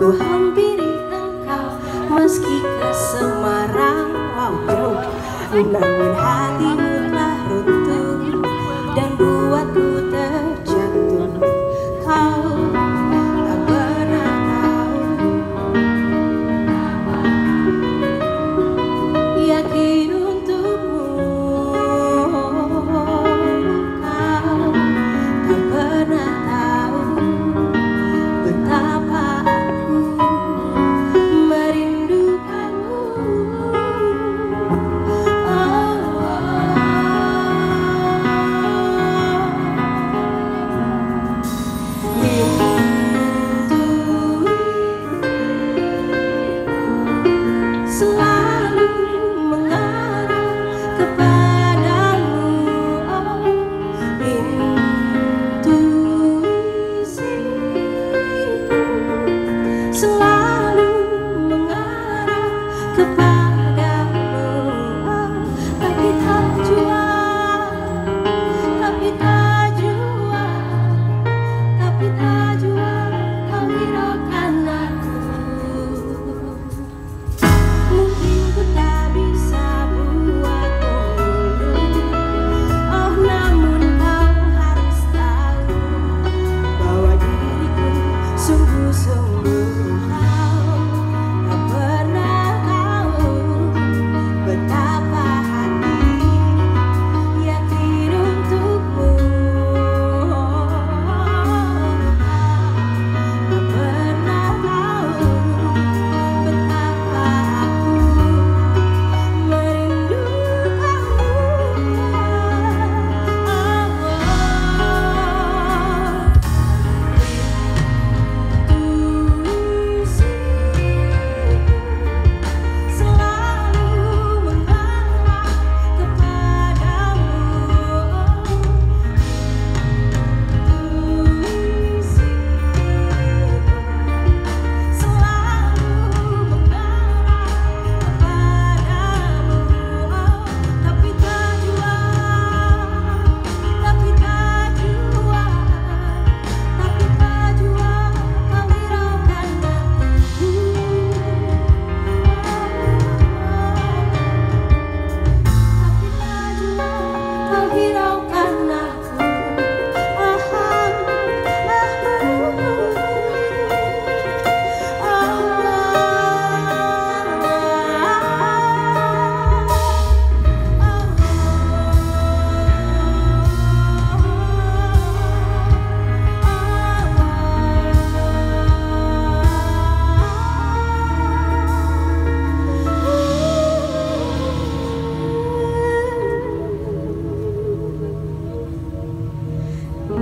ku hampiri engkau meski kesemarang wow, bro. namun hatimu so blue.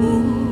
我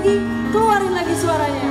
lagi Keluarin lagi suaranya